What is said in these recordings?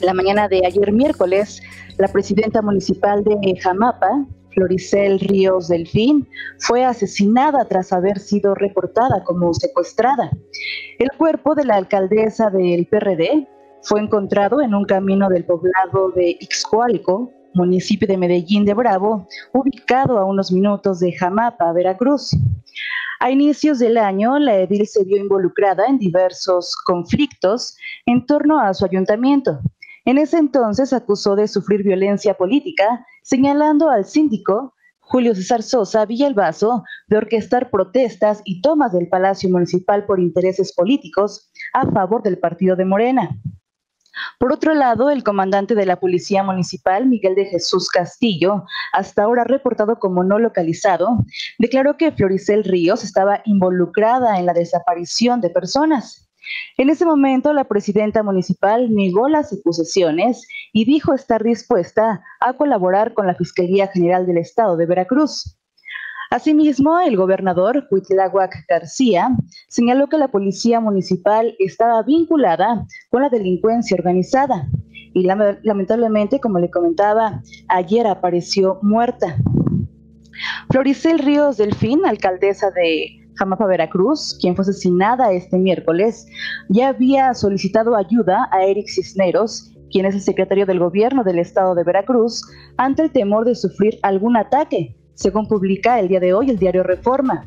La mañana de ayer miércoles, la presidenta municipal de Jamapa, Floricel Ríos Delfín, fue asesinada tras haber sido reportada como secuestrada. El cuerpo de la alcaldesa del PRD fue encontrado en un camino del poblado de Ixcoalco, municipio de Medellín de Bravo, ubicado a unos minutos de Jamapa, Veracruz. A inicios del año, la edil se vio involucrada en diversos conflictos en torno a su ayuntamiento. En ese entonces acusó de sufrir violencia política, señalando al síndico Julio César Sosa Villalbazo de orquestar protestas y tomas del Palacio Municipal por intereses políticos a favor del partido de Morena. Por otro lado, el comandante de la Policía Municipal, Miguel de Jesús Castillo, hasta ahora reportado como no localizado, declaró que Floricel Ríos estaba involucrada en la desaparición de personas. En ese momento, la presidenta municipal negó las acusaciones y dijo estar dispuesta a colaborar con la Fiscalía General del Estado de Veracruz. Asimismo, el gobernador Huitláhuac García señaló que la policía municipal estaba vinculada con la delincuencia organizada y lamentablemente, como le comentaba, ayer apareció muerta. Floricel Ríos Delfín, alcaldesa de Jamapa, Veracruz, quien fue asesinada este miércoles, ya había solicitado ayuda a Eric Cisneros, quien es el secretario del gobierno del estado de Veracruz, ante el temor de sufrir algún ataque según publica el día de hoy el diario Reforma.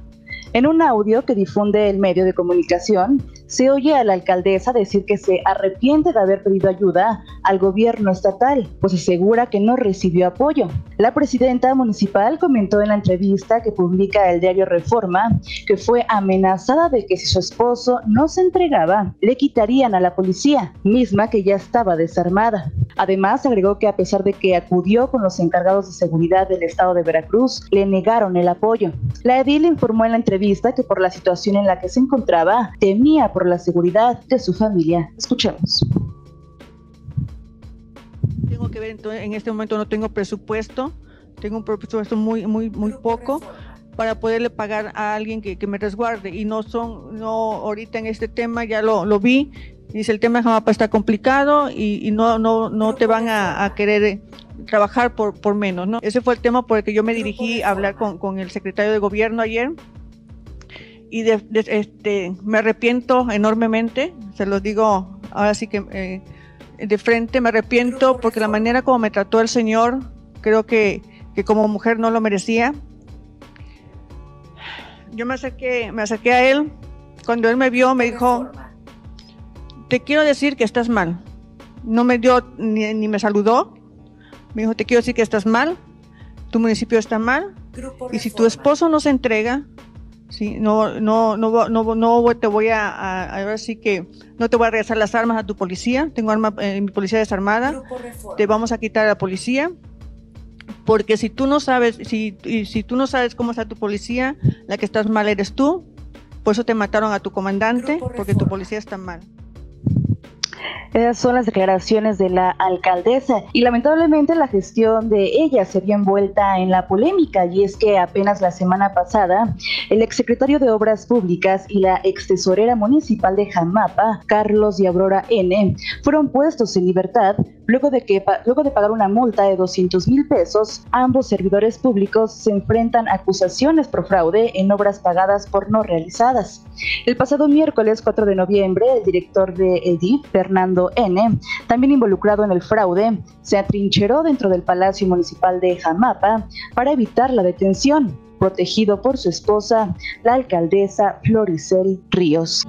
En un audio que difunde el medio de comunicación, se oye a la alcaldesa decir que se arrepiente de haber pedido ayuda al gobierno estatal, pues asegura que no recibió apoyo. La presidenta municipal comentó en la entrevista que publica el diario Reforma que fue amenazada de que si su esposo no se entregaba, le quitarían a la policía, misma que ya estaba desarmada. Además, agregó que a pesar de que acudió con los encargados de seguridad del estado de Veracruz, le negaron el apoyo. La edil informó en la entrevista que por la situación en la que se encontraba, temía por la seguridad de su familia. Escuchemos. Tengo que ver, en este momento no tengo presupuesto, tengo un presupuesto muy, muy, muy poco para poderle pagar a alguien que, que, me resguarde. Y no son, no ahorita en este tema ya lo, lo vi, Dice, el tema de Jamapa está complicado y, no, no, no te van a, querer eh, trabajar por, por menos, ¿no? Ese fue el tema por el que yo me dirigí a hablar con, con el secretario de gobierno ayer. Y de, este, me arrepiento enormemente, se los digo ahora sí que eh, de frente, me arrepiento porque la manera como me trató el Señor, creo que, que como mujer no lo merecía. Yo me acerqué, me acerqué a él, cuando él me vio me dijo, te quiero decir que estás mal. No me dio ni, me saludó. Me dijo, te quiero decir que estás mal. Tu municipio está mal. Y si tu esposo no se entrega, sí, no, no, no, no, no te voy a, a, ver si que no te voy a regresar las armas a tu policía. Tengo arma, eh, mi policía desarmada. Te vamos a quitar a la policía porque si tú no sabes, si, si tú no sabes cómo está tu policía, la que estás mal eres tú. Por eso te mataron a tu comandante, porque tu policía está mal. Esas son las declaraciones de la alcaldesa y lamentablemente la gestión de ella se vio envuelta en la polémica y es que apenas la semana pasada el exsecretario de Obras Públicas y la ex tesorera municipal de Jamapa, Carlos y Aurora N, fueron puestos en libertad luego de, que, luego de pagar una multa de 200 mil pesos. Ambos servidores públicos se enfrentan a acusaciones por fraude en obras pagadas por no realizadas. El pasado miércoles 4 de noviembre, el director de EDIF, Fernando N., también involucrado en el fraude, se atrincheró dentro del Palacio Municipal de Jamapa para evitar la detención, protegido por su esposa, la alcaldesa Floricel Ríos.